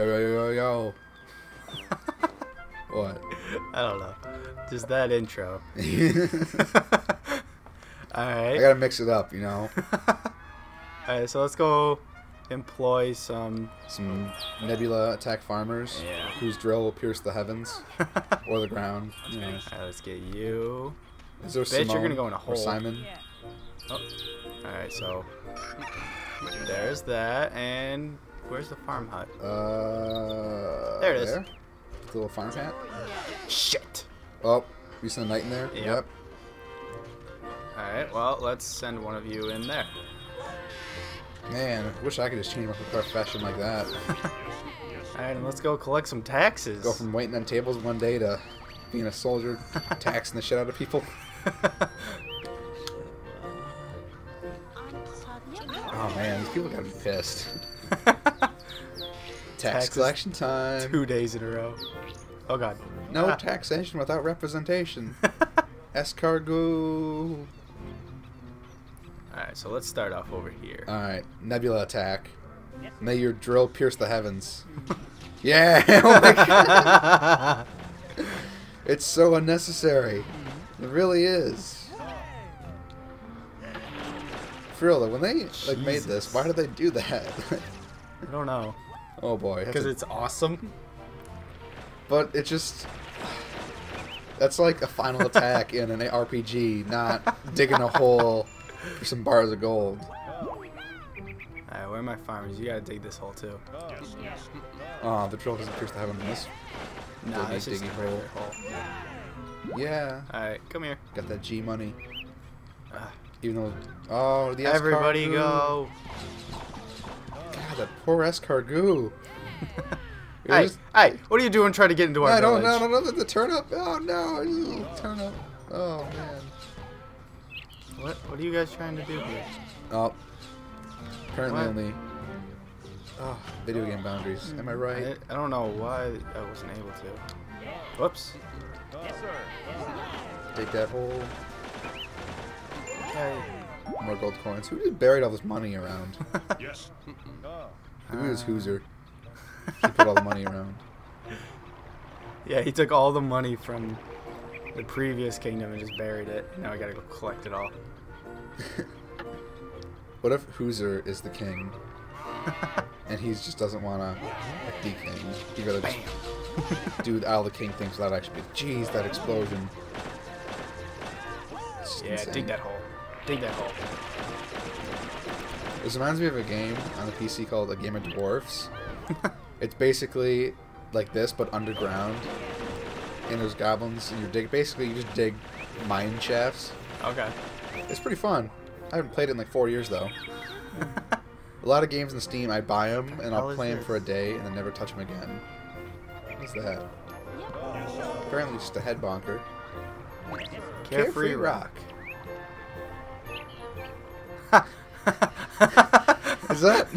Yo, yo, yo, yo. what? I don't know. Just that intro. All right. I gotta mix it up, you know? Alright, so let's go employ some. Some Nebula attack farmers Yeah. whose drill will pierce the heavens or the ground. Yeah. Alright, let's get you. Is there Bet you're gonna go in a or hole. Simon? Yeah. Oh. Alright, so. There's that, and where's the farm hut? Uh, There it is. There? The little farm hat? Shit! Oh, you sent a knight in there? Yep. Alright, well, let's send one of you in there. Man, I wish I could just change my profession like that. Alright, and let's go collect some taxes. Go from waiting on tables one day to being a soldier, taxing the shit out of people. Oh man, these people gotta be pissed. Tax Taxes collection time. Two days in a row. Oh god. No Ah. taxation without representation. Escargot. Alright, so let's start off over here. Alright, Nebula attack. May your drill pierce the heavens. Yeah! oh my god! It's so unnecessary. It really is. For real though, when they like made this, why did they do that? I don't know. Oh boy. Because it's awesome. But it just that's like a final attack in an RPG, not digging a hole for some bars of gold. Alright, where are my farmers? You gotta dig this hole too. Oh, the drill doesn't pierce the heaven in this. Nah, Dig it's it, just a regular hole. Yeah, Alright, come here. got that G money. Ah. Even though, oh, the S Everybody go. God, that poor escargot. It Hey, was- hey, what are you doing trying to get into our I don't village? know, no, no, the turnip. Oh no, ew, turnip. Oh man. What, what are you guys trying to do here? Oh, currently What? only. Oh, video game boundaries. Am I right? I, I don't know why I wasn't able to. Whoops. Take that hole. Okay. More gold coins. Who just buried all this money around? Yes. Who is Hooser? He put all the money around. Yeah, he took all the money from the previous kingdom and just buried it. Now I gotta go collect it all. What if Hooser is the king? and he just doesn't want to be king. You gotta just do all the king things without actually being. Jeez, that explosion. Yeah, insane. dig that hole. Dig that hole. This reminds me of a game on the PC called A Game of Dwarfs. it's basically like this, but underground. And there's goblins, and you dig. Basically, you just dig mine shafts. Okay. It's pretty fun. I haven't played it in like four years though. a lot of games in Steam, I buy them and I'll play them for a day and then never touch them again. What's that? Apparently, just a head bonker. Carefree rock. Is that?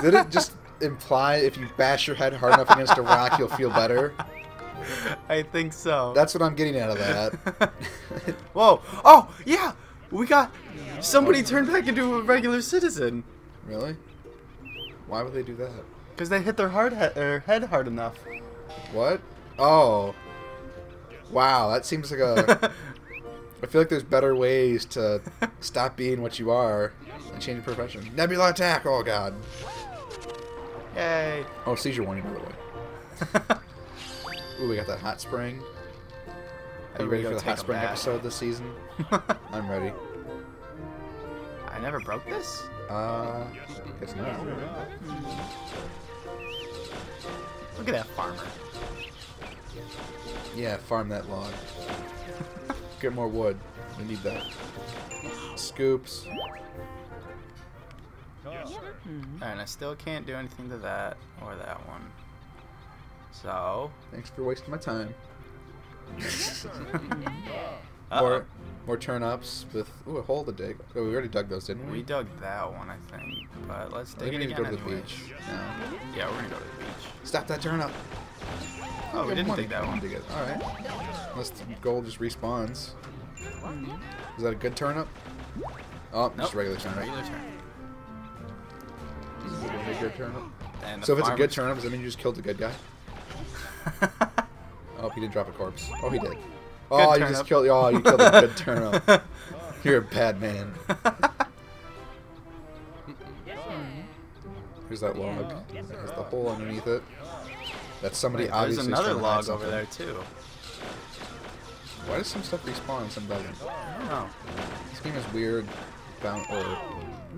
Did it just imply if you bash your head hard enough against a rock, you'll feel better? I think so. That's what I'm getting out of that. Whoa! Oh, yeah! We got somebody turned back into a regular citizen really? Why would they do that? because they hit their hard he- their head hard enough. What? Oh. Wow, that seems like a. I feel like there's better ways to stop being what you are and change your profession. Nebula attack! Oh god. Yay! Oh, seizure warning, by the way. Ooh, we got that hot spring. Are you ready for the hot spring bath. episode this season? I'm ready. I never broke this. Uh, guess not. Look at that farmer. Yeah, farm that log. Get more wood. We need that. Scoops. And I still can't do anything to that or that one. So, Thanks for wasting my time. uh More, more turnips with ooh, a hole to dig. Oh, we already dug those, didn't we? we dug that one, I think. But let's I think dig we it need to go to the anyway. beach now. Yeah, we're gonna go to the beach. Stop that turnip. Oh, we didn't one- dig that one. Dig it. All right. Unless the gold just respawns. Is that a good turnip? Oh, Nope. just a regular turnip. Regular turn. Is it a good turnip? And So if it's a good farmers- turnip, does that mean you just killed the good guy? Oh, he did drop a corpse. Oh, he did. Oh, you just turnip. killed. Oh, you killed a good turnip. You're a bad man. Here's that log. There's the hole underneath it. That's somebody Wait, there's another trying to hide log over there too. Why does some stuff respawn and some doesn't? I don't know. This game is weird. Bound or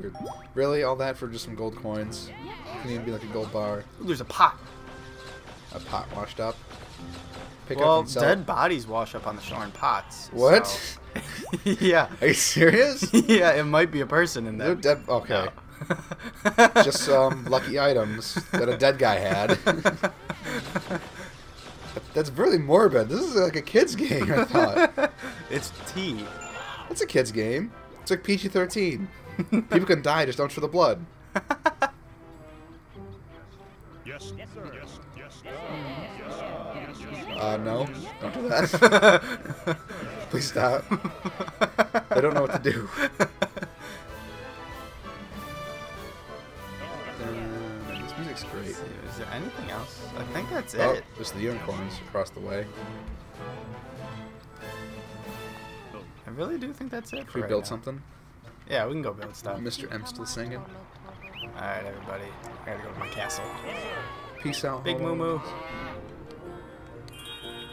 weird. Really, all that for just some gold coins? It Can even be like a gold bar, Ooh, there's a pot. a pot washed up. Pick well, up dead bodies wash up on the shore in pots. What? so- yeah. Are you serious? yeah, it might be a person in They're there. dead. Okay. No. Just some lucky items that a dead guy had. That's really morbid. This is like a kid's game, I thought. it's tea. It's a kid's game. It's like PG 13. People can die, just don't show the blood. Yes, yes, yes, yes, Uh, no. Don't do that. Please stop. I don't know what to do. That's Oh, it. just the unicorns across the way. I really do think that's it. Can For we right build now. something? Yeah, we can go build stuff. Mr. M still singing. All right, everybody. I gotta go to my castle. Peace out. Big moo moo.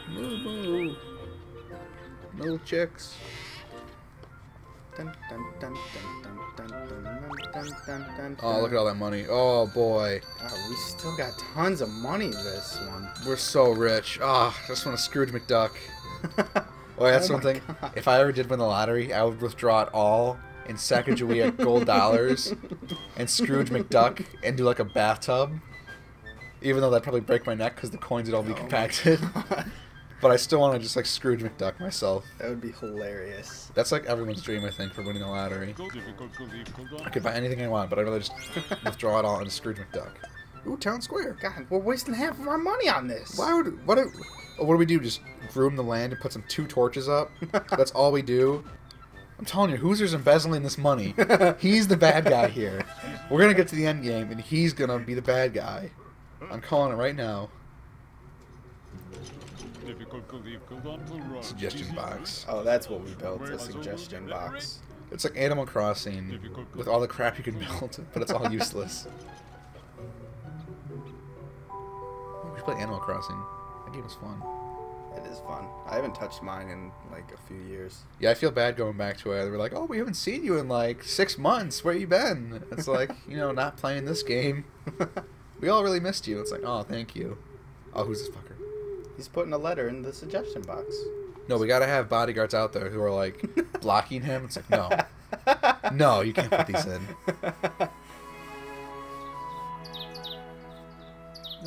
Moo moo. No chicks. Oh, look at all that money. Oh boy, God, we still got tons of money this one. we're so rich. Ah, I just want to Scrooge McDuck. Oh, that's Oh thing. God. If I ever did win the lottery, I would withdraw it all in Sacagawea gold dollars and Scrooge McDuck and do like a bathtub. Even though that'd probably break my neck because the coins would all be Oh compacted. But I still want to just like Scrooge McDuck myself. that would be hilarious. That's like everyone's dream, I think, for winning the lottery. Go difficult, go difficult. I could buy anything I want, but I'd rather just withdraw it all into Scrooge McDuck. Ooh, town square. God, we're wasting half of our money on this. Why would what? Do, oh, what do we do? Just groom the land and put some two torches up? That's all we do. I'm telling you, Hoosier's embezzling this money. He's the bad guy here. We're gonna get to the end game, and he's gonna be the bad guy. I'm calling it right now. Difficult, go difficult on the road. Suggestion box. Oh, that's what we built, a suggestion box. It's like Animal Crossing with all the crap you can build, but it's all useless. We should play Animal Crossing. That game was fun. It is fun. I haven't touched mine in like a few years. Yeah, I feel bad going back to it. They were like, "Oh, we haven't seen you in like six months. Where you been?" It's like, you know, not playing this game. we all really missed you. It's like, oh, thank you. Oh, who's this fucker? He's putting a letter in the suggestion box. No, we gotta have bodyguards out there who are like blocking him. It's like, no, no, you can't put these in.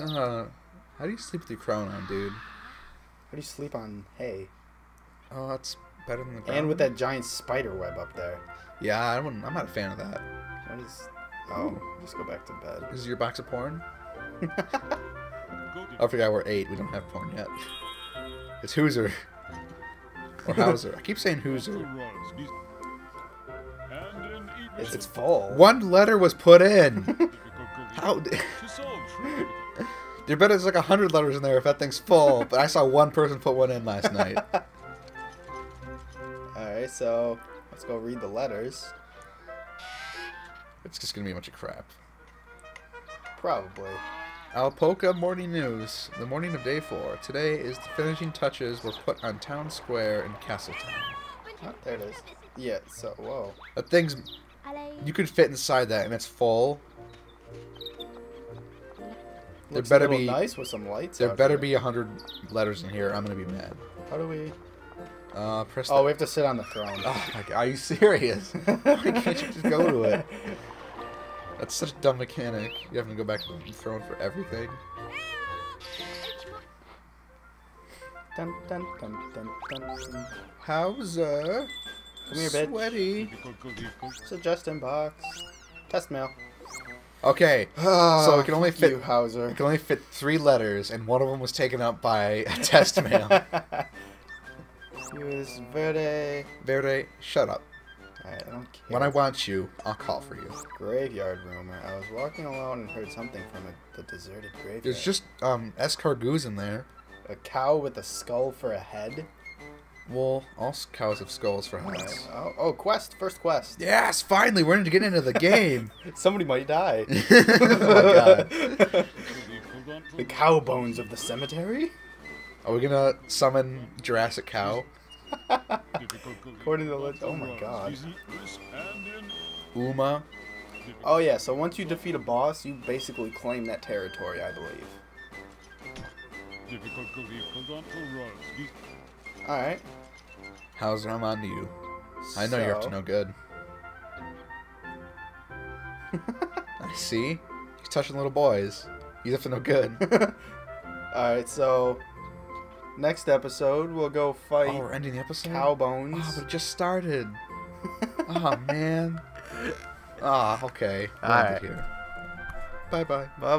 Uh, how do you sleep with your crown on, dude? How do you sleep on hay? Oh, that's better than the crown. And with that giant spider web up there. Yeah, I wouldn't, I'm not a fan of that. What is? Oh, just go back to bed. This is your box of porn? I forgot we're eight. We don't have porn yet. It's Hooser. Or Howser. I keep saying Hooser. It's, it's full. One letter was put in. How? There better there's like a hundred letters in there if that thing's full. But I saw one person put one in last night. Alright, so let's go read the letters. It's just gonna be a bunch of crap. Probably. Alpoko Morning News. The morning of day four. Today is the finishing touches were put on Town Square in Castletown. Oh, there it is. Yeah, so, whoa. That thing's. You could fit inside that and it's full. There Looks better be- nice with some lights There better here. be a hundred letters in here. I'm gonna be mad. How do we... Uh, press. Oh, we have to sit on the throne. Oh my god, are you serious? Why can't you just go to it? That's such a dumb mechanic. You have to go back to the throne for everything. Dun, dun, dun, dun, dun. How's uh? Come here, bitch. Sweaty. Suggestion box. Test mail. Okay, so it can only fit. you, Howser. It can only fit three letters, and one of them was taken up by a test mail. Use Verde. Verde, shut up. Alright, I don't care. When I want you, I'll call for you. Graveyard rumor. I was walking alone and heard something from a, the deserted graveyard. There's just um escargots in there. a cow with a skull for a head. Well, all cows have skulls for heads. Oh, oh, quest. First quest. Yes, finally, we're getting into the game. Somebody might die. oh my god. Difficult on to The cow bones of the cemetery? Are we gonna summon Jurassic Cow? Difficult According to the difficult leg- oh my. God. Easy is and in. Uma? Oh yeah, so once you defeat a boss, you basically claim that territory, I believe. Difficult difficult on to runs. Easy- Alright. How's I'm on to you? I know you're up to no good. I see. He's touching little boys. He's up to no good. Alright, so next episode we'll go fight oh, we're ending the episode? cow bones. Oh, but it just started. oh, man. Ah, okay. We'll Alright. Bye-bye. Bye bye.